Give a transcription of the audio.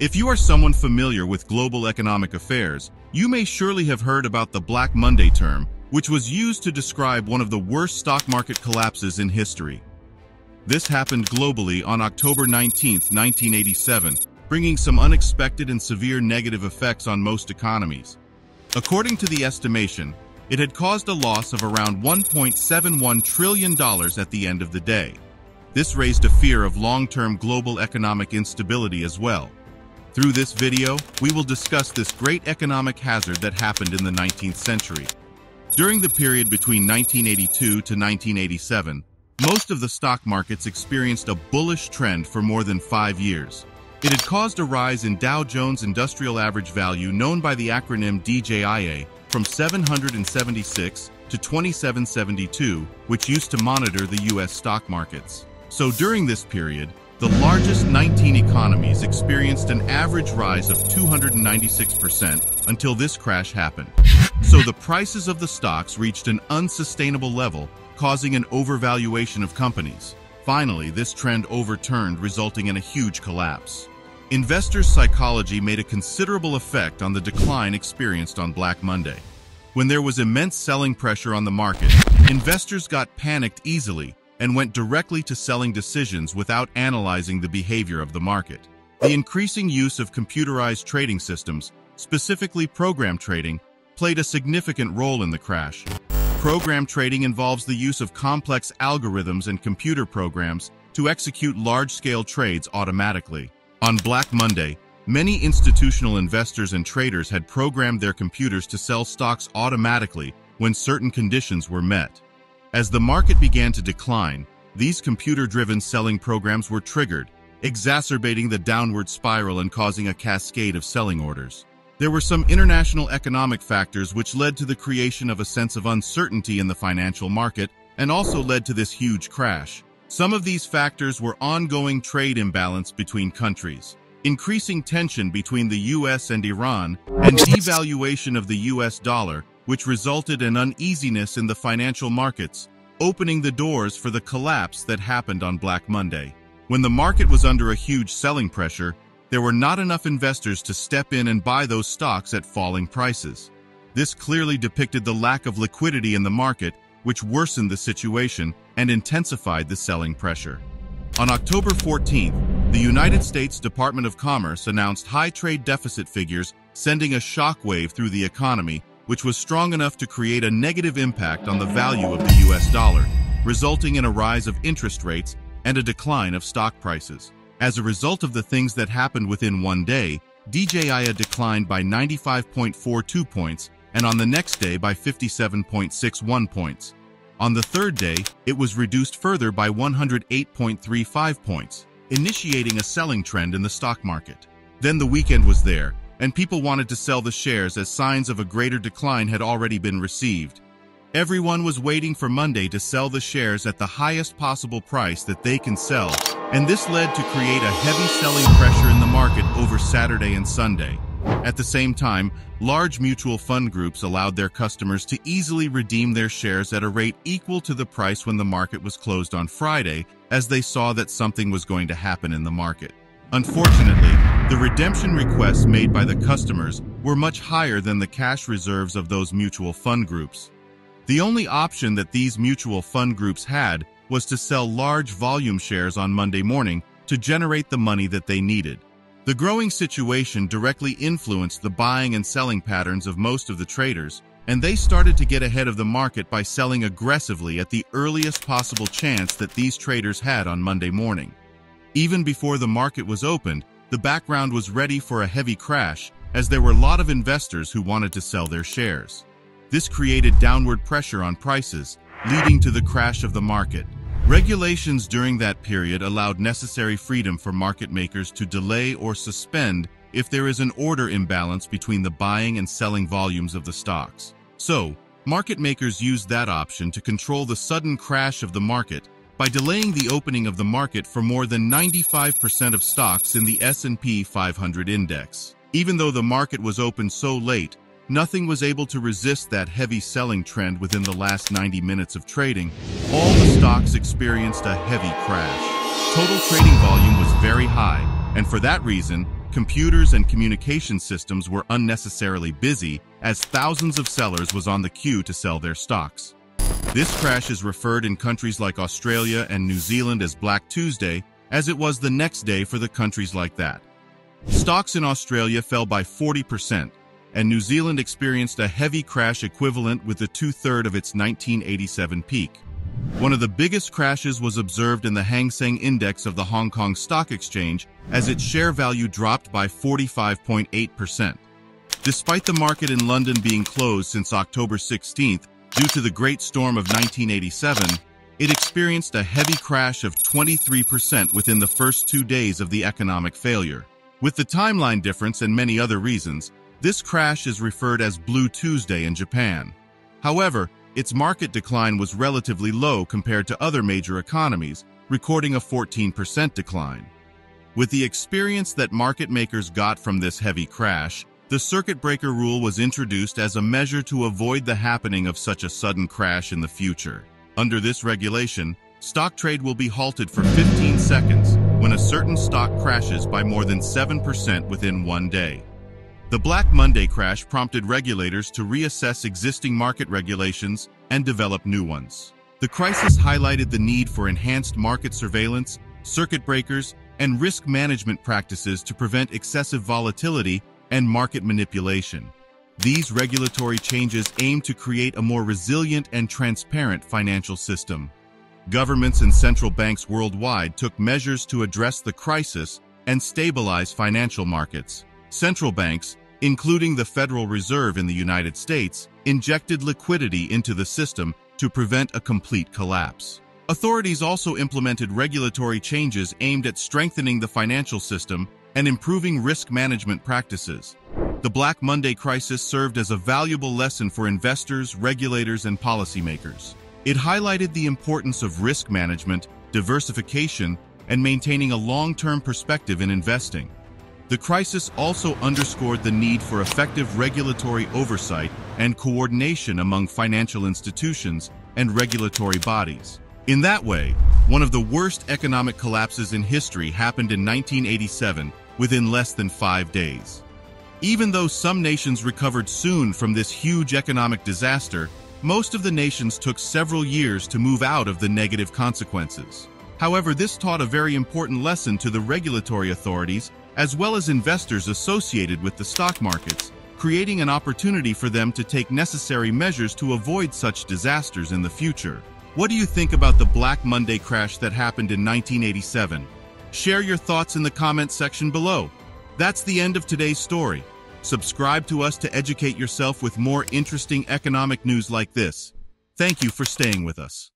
If you are someone familiar with global economic affairs, you may surely have heard about the Black Monday term, which was used to describe one of the worst stock market collapses in history. This happened globally on October 19, 1987, bringing some unexpected and severe negative effects on most economies. According to the estimation, it had caused a loss of around $1.71 trillion at the end of the day. This raised a fear of long-term global economic instability as well. Through this video, we will discuss this great economic hazard that happened in the 19th century. During the period between 1982 to 1987, most of the stock markets experienced a bullish trend for more than five years. It had caused a rise in Dow Jones Industrial Average Value known by the acronym DJIA from 776 to 2772, which used to monitor the U.S. stock markets. So during this period, the largest 19 economies experienced an average rise of 296% until this crash happened. So the prices of the stocks reached an unsustainable level, causing an overvaluation of companies. Finally, this trend overturned, resulting in a huge collapse. Investors' psychology made a considerable effect on the decline experienced on Black Monday. When there was immense selling pressure on the market, investors got panicked easily and went directly to selling decisions without analyzing the behavior of the market. The increasing use of computerized trading systems, specifically program trading, played a significant role in the crash. Program trading involves the use of complex algorithms and computer programs to execute large-scale trades automatically. On Black Monday, many institutional investors and traders had programmed their computers to sell stocks automatically when certain conditions were met. As the market began to decline, these computer-driven selling programs were triggered, exacerbating the downward spiral and causing a cascade of selling orders. There were some international economic factors which led to the creation of a sense of uncertainty in the financial market and also led to this huge crash. Some of these factors were ongoing trade imbalance between countries, increasing tension between the US and Iran, and devaluation of the US dollar, which resulted in uneasiness in the financial markets, opening the doors for the collapse that happened on Black Monday. When the market was under a huge selling pressure, there were not enough investors to step in and buy those stocks at falling prices. This clearly depicted the lack of liquidity in the market which worsened the situation and intensified the selling pressure. On October 14th, the United States Department of Commerce announced high trade deficit figures sending a shockwave through the economy, which was strong enough to create a negative impact on the value of the US dollar, resulting in a rise of interest rates and a decline of stock prices. As a result of the things that happened within one day, DJIA declined by 95.42 points and on the next day by 57.61 points. On the third day, it was reduced further by 108.35 points, initiating a selling trend in the stock market. Then the weekend was there, and people wanted to sell the shares as signs of a greater decline had already been received. Everyone was waiting for Monday to sell the shares at the highest possible price that they can sell, and this led to create a heavy selling pressure in the market over Saturday and Sunday. At the same time, large mutual fund groups allowed their customers to easily redeem their shares at a rate equal to the price when the market was closed on Friday, as they saw that something was going to happen in the market. Unfortunately, the redemption requests made by the customers were much higher than the cash reserves of those mutual fund groups. The only option that these mutual fund groups had was to sell large volume shares on Monday morning to generate the money that they needed. The growing situation directly influenced the buying and selling patterns of most of the traders, and they started to get ahead of the market by selling aggressively at the earliest possible chance that these traders had on Monday morning. Even before the market was opened, the background was ready for a heavy crash as there were a lot of investors who wanted to sell their shares. This created downward pressure on prices, leading to the crash of the market. Regulations during that period allowed necessary freedom for market makers to delay or suspend if there is an order imbalance between the buying and selling volumes of the stocks. So, market makers used that option to control the sudden crash of the market by delaying the opening of the market for more than 95% of stocks in the S&P 500 index. Even though the market was open so late, Nothing was able to resist that heavy selling trend within the last 90 minutes of trading. All the stocks experienced a heavy crash. Total trading volume was very high, and for that reason, computers and communication systems were unnecessarily busy as thousands of sellers was on the queue to sell their stocks. This crash is referred in countries like Australia and New Zealand as Black Tuesday, as it was the next day for the countries like that. Stocks in Australia fell by 40%, and New Zealand experienced a heavy crash equivalent with the two-third of its 1987 peak. One of the biggest crashes was observed in the Hang Seng Index of the Hong Kong Stock Exchange as its share value dropped by 45.8%. Despite the market in London being closed since October 16th due to the Great Storm of 1987, it experienced a heavy crash of 23% within the first two days of the economic failure. With the timeline difference and many other reasons, this crash is referred as Blue Tuesday in Japan. However, its market decline was relatively low compared to other major economies, recording a 14% decline. With the experience that market makers got from this heavy crash, the circuit breaker rule was introduced as a measure to avoid the happening of such a sudden crash in the future. Under this regulation, stock trade will be halted for 15 seconds when a certain stock crashes by more than 7% within one day. The Black Monday crash prompted regulators to reassess existing market regulations and develop new ones. The crisis highlighted the need for enhanced market surveillance, circuit breakers, and risk management practices to prevent excessive volatility and market manipulation. These regulatory changes aim to create a more resilient and transparent financial system. Governments and central banks worldwide took measures to address the crisis and stabilize financial markets. Central banks, including the Federal Reserve in the United States, injected liquidity into the system to prevent a complete collapse. Authorities also implemented regulatory changes aimed at strengthening the financial system and improving risk management practices. The Black Monday crisis served as a valuable lesson for investors, regulators, and policymakers. It highlighted the importance of risk management, diversification, and maintaining a long-term perspective in investing. The crisis also underscored the need for effective regulatory oversight and coordination among financial institutions and regulatory bodies. In that way, one of the worst economic collapses in history happened in 1987 within less than five days. Even though some nations recovered soon from this huge economic disaster, most of the nations took several years to move out of the negative consequences. However, this taught a very important lesson to the regulatory authorities as well as investors associated with the stock markets, creating an opportunity for them to take necessary measures to avoid such disasters in the future. What do you think about the Black Monday crash that happened in 1987? Share your thoughts in the comments section below. That's the end of today's story. Subscribe to us to educate yourself with more interesting economic news like this. Thank you for staying with us.